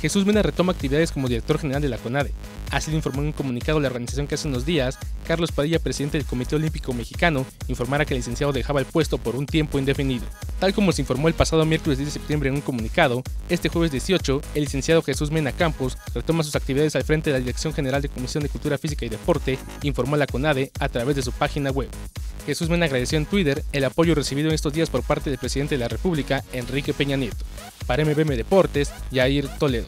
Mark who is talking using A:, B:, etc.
A: Jesús Mena retoma actividades como director general de la CONADE. Así lo informó en un comunicado la organización que hace unos días, Carlos Padilla, presidente del Comité Olímpico Mexicano, informara que el licenciado dejaba el puesto por un tiempo indefinido. Tal como se informó el pasado miércoles 10 de septiembre en un comunicado, este jueves 18, el licenciado Jesús Mena Campos retoma sus actividades al frente de la Dirección General de Comisión de Cultura Física y Deporte, informó la CONADE a través de su página web. Jesús Mena agradeció en Twitter el apoyo recibido en estos días por parte del presidente de la República, Enrique Peña Nieto. Para MBM Deportes, Yair Toledo.